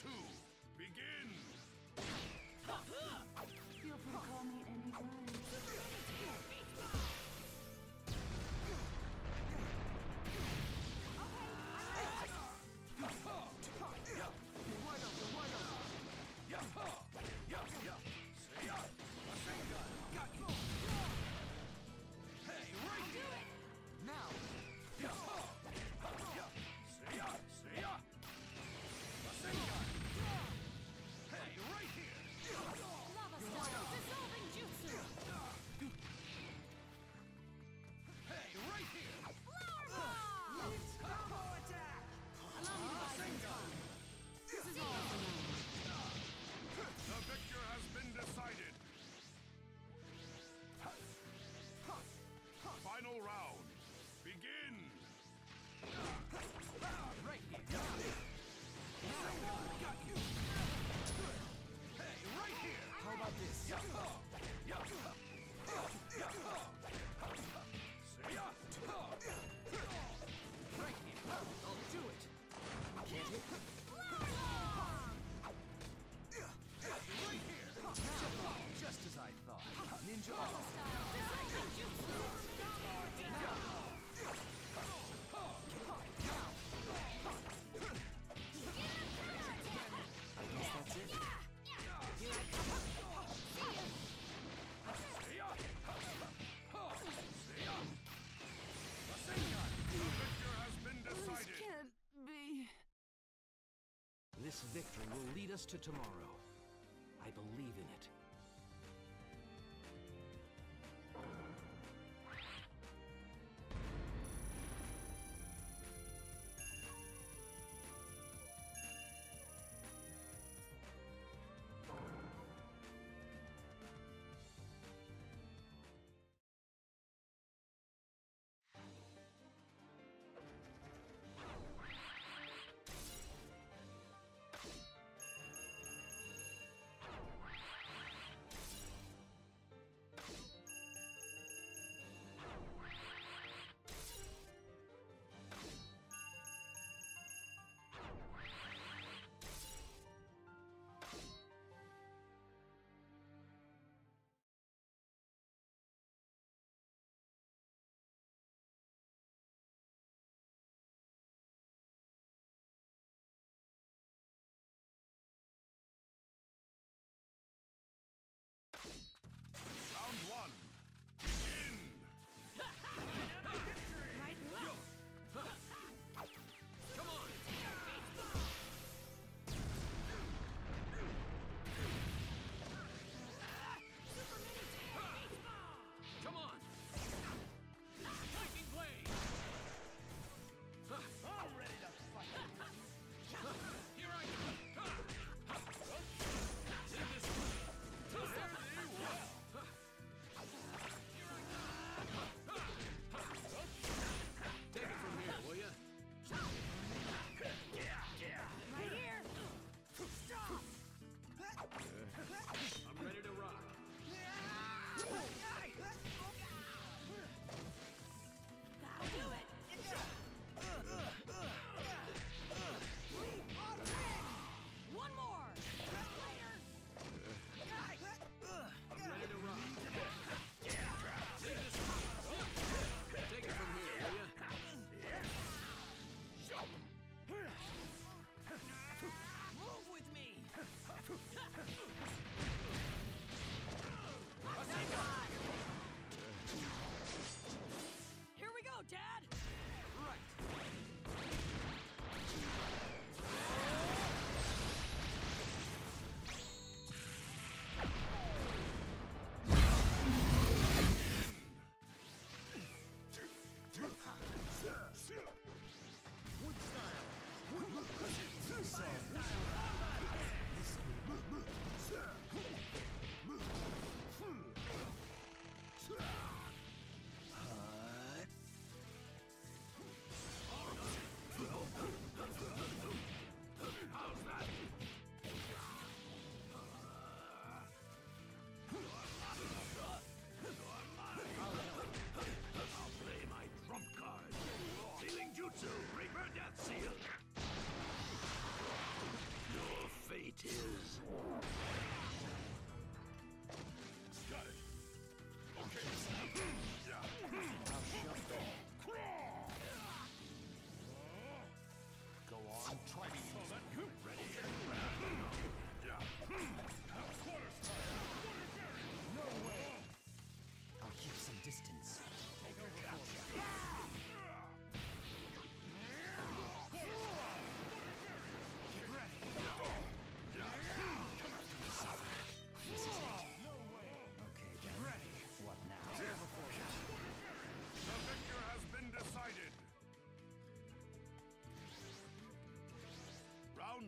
two, begin! This victory will lead us to tomorrow.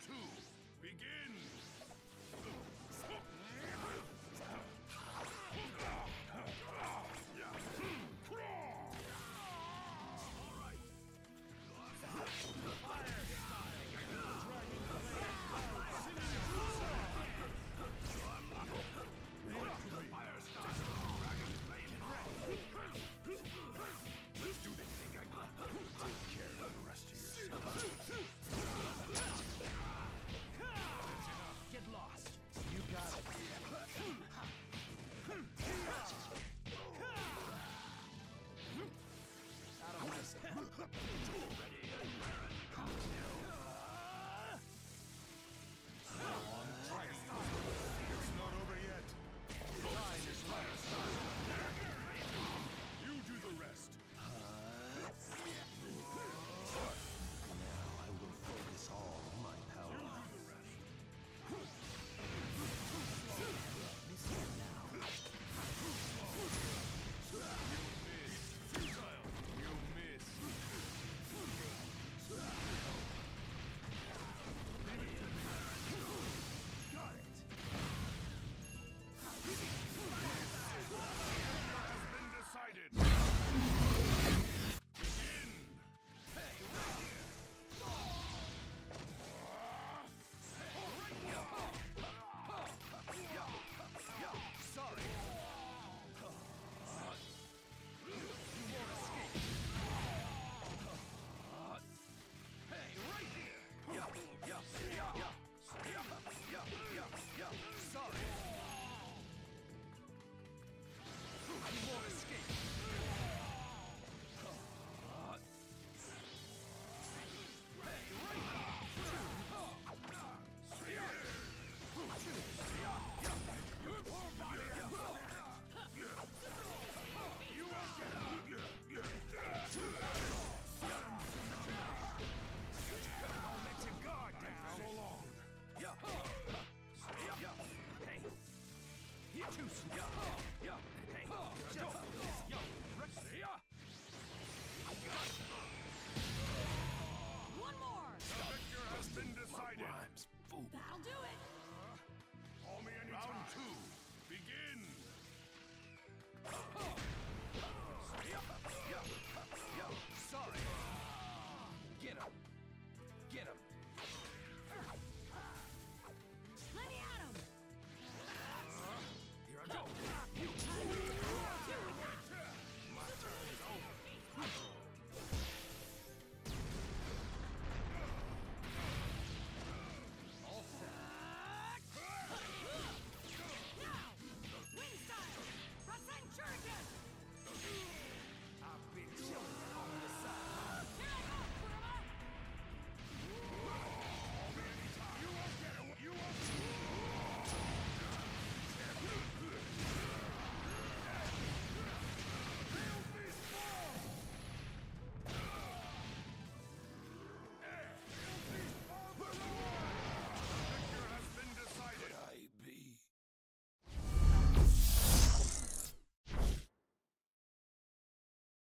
Two, begin! Сука!